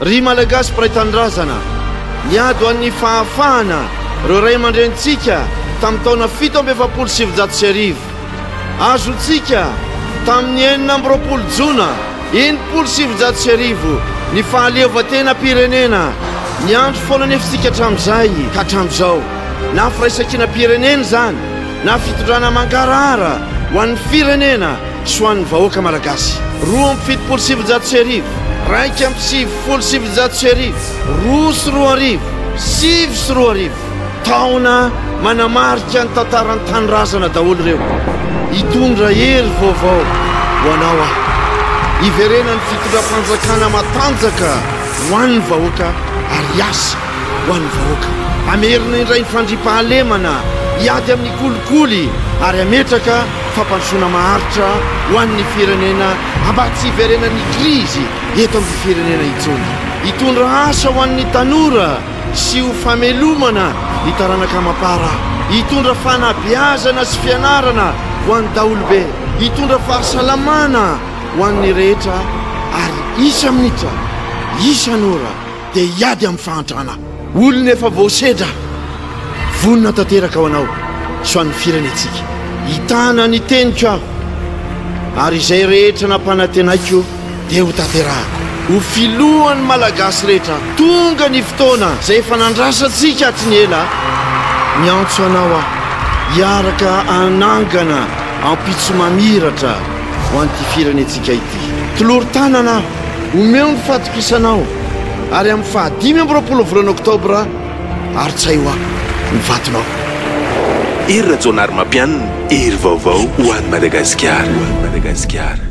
Ry Malagasy mpiray tanindrazana, niady ho an'ny fahafahana ireo ray aman-drenintsika tamin'ny taona fito amby efapolo sy sivinjato sy arivo. Azontsika tamin'ny enina amby roapolo jona enimpolo sy sivinjato sy arivo ny fahaleovantenam-pirenena. Miandry foana anefa isika hatramin'izay ka hatramin'izao. Na firaisankinam-pirenena izany, na fitondrana mangarahara ho an'ny firenena sy ho an'ny vahoaka malagasy. Roa amby fitopolo sy sivinjato sy arivo, raika amby sivifolo sy sivinjato sy arivo, roa sy roa arivo, sivy sy roa arivo. Taona manamarika ny tantaran'ny tanindrazana daholo ireo. Hitondra hery vaovao ho anao aho. Hiverenan'ny fitondram-panjakana matanjaka ho an'ny vahoaka ary hiasa. ho an'ny vahoaka. Hamerina indray ny fandriampahalemana hiady amin'ny kolikoly ary hametraka fampandrosoana maharitra ho an'ny firenena mba tsy hiverenan'ny krizy eto amin'ny firenena intsony. Hitondra asa ho an'ny tanora sy ho famelomana ny taranaka amam-para. Hitondra fanabeazana sy fianarana ho an'ny daholobe. Hitondra fahasalamana ho an'ny rehetra ary isa minitra, isan'ora. dia hiady amin'ny fahantrana. Olona efa voasedra, vonona tanteraka ho anao sy ho an'ny firenentsika. Hitana ny teniko aho, ary izay rehetra nampanantenaiko dia ho tanterahako. Ho filohan'ny Malagasy rehetra. Tonga ny fotoana izay efa nandrasantsika hatry ny ela. Miantso anao aho hiaraka hanangana ampitso mamiratra ho an'ity firenentsika ity. Tolory tanana aho. Omeo ny fatokisanao, ary amin'ny faha dimy amby roapolo ny volana oktobra, arotsay ho ahy ny vatonao. Hery Rajaonarimampianina, Hery vaovao ho an'i Madagasikara.